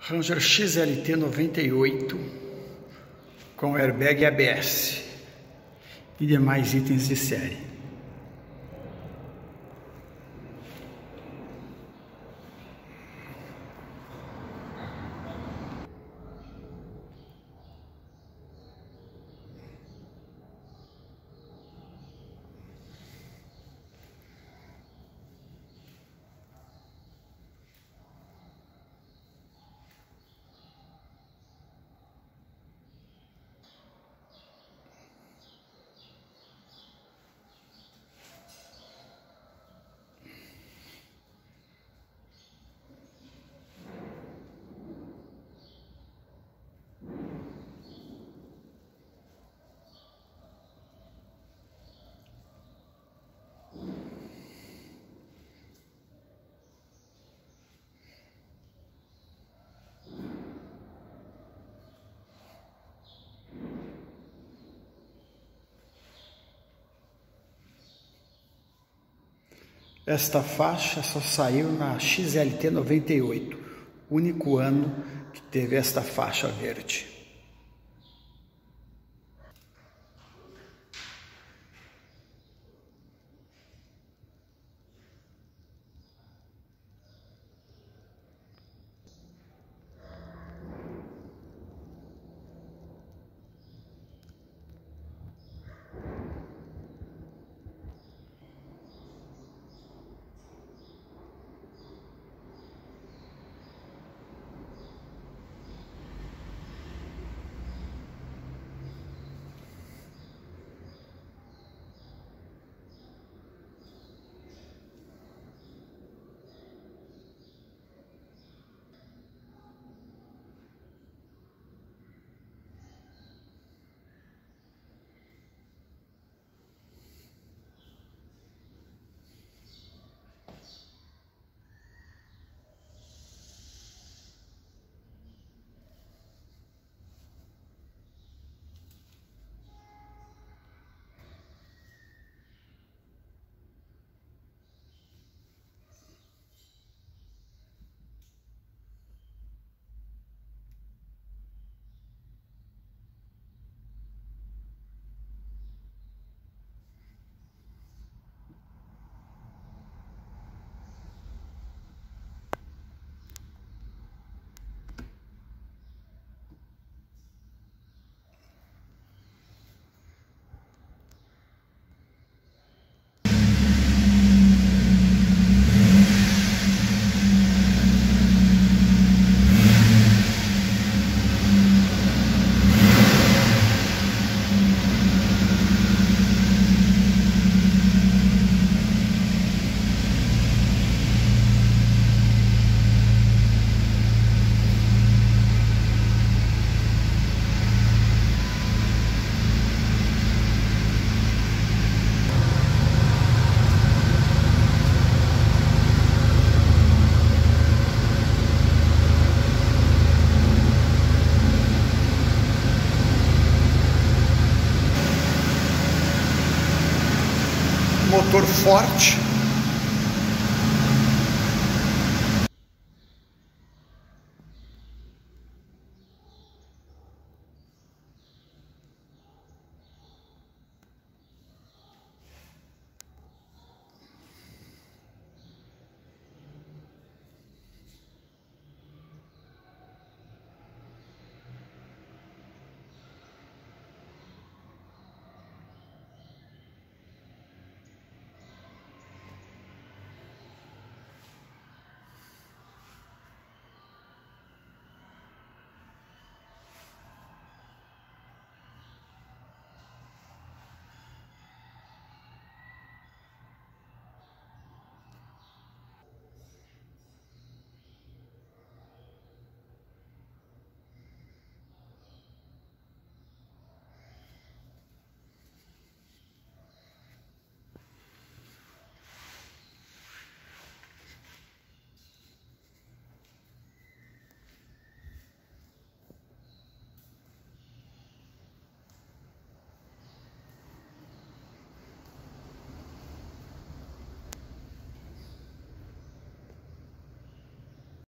Ranger XLT 98 com airbag ABS e demais itens de série. Esta faixa só saiu na XLT 98, único ano que teve esta faixa verde. Motor forte,